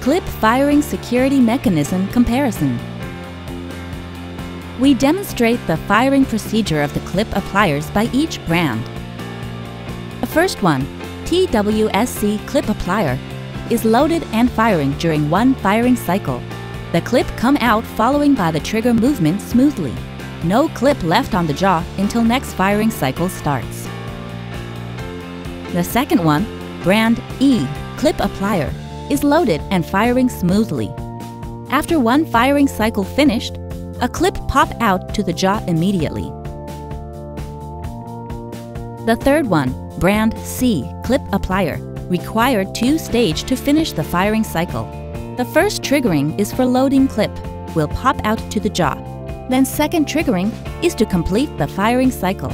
Clip Firing Security Mechanism Comparison We demonstrate the firing procedure of the clip appliers by each brand. The first one, TWSC clip applier, is loaded and firing during one firing cycle. The clip come out following by the trigger movement smoothly. No clip left on the jaw until next firing cycle starts. The second one, brand E clip applier, is loaded and firing smoothly. After one firing cycle finished, a clip pop out to the jaw immediately. The third one, brand C clip applier, required two stage to finish the firing cycle. The first triggering is for loading clip, will pop out to the jaw. Then second triggering is to complete the firing cycle.